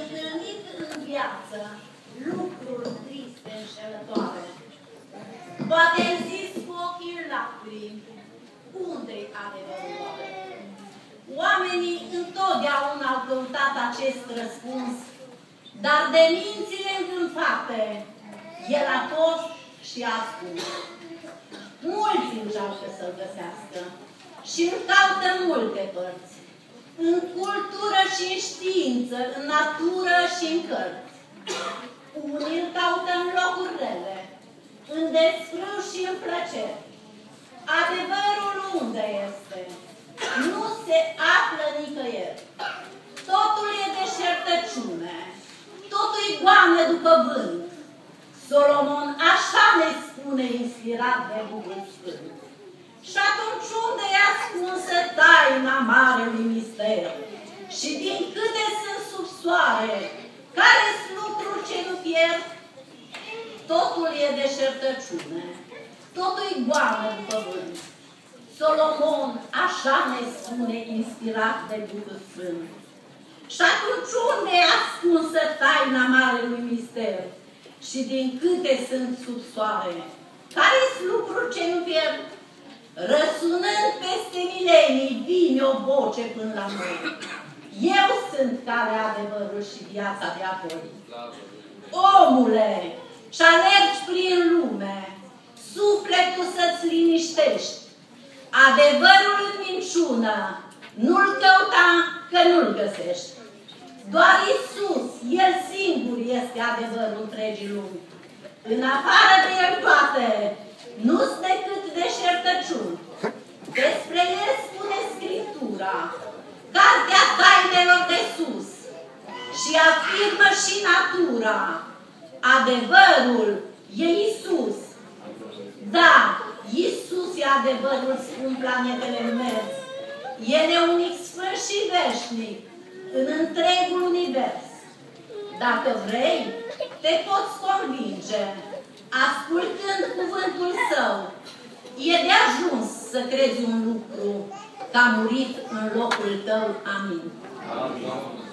întâlnit în viață lucruri triste, înșelătoare. Poate îl zis cu ochii lacrimi, unde-i adevărul Oamenii întotdeauna au căutat acest răspuns, dar de mințile îngânfate, el a fost și a spus. Mulți încearcă să-l găsească și îl caută multe părți. În cultură și în știință, în natură și în cărți. Unii îl caută în locuri rele, în desfrâu și în plăceri. Adevărul unde este? Nu se află nicăieri. Totul e deșertăciune. Totul e goană după vânt. Solomon așa ne spune inspirat de Duhul Sfânt. Și atunci unde e ascunsă taina marelui mister? Și din câte sunt sub soare, care-s lucruri ce nu pierd? Totul e deșertăciune, totul e goană după vânt. Solomon așa ne spune inspirat de Duhul Sfânt. Și atunci unde e ascunsă taina marelui mister? Și din câte sunt sub soare, care-s lucruri ce nu pierd? Răsunând peste milenii, vine o voce până la noi. Eu sunt care adevărul și viața de apoi. Omule, și alergi prin lume, sufletul să-ți liniștești. Adevărul în minciună, nu-l căuta că nu-l găsești. Doar Isus, El singur este adevărul întregii lumi. În afară de El toate, nu-s decât deșertăciuni. Despre El spune Scriptura, Cartea tainelor de sus și afirmă și natura. Adevărul e Isus. Da, Isus e adevărul, spun planetele mers. El e unic sfânt și veșnic în întregul univers. Dacă vrei, te poți convinge, ascultând cuvântul său. E de ajuns să crezi un lucru, că a murit în locul tău. Amin. Amin.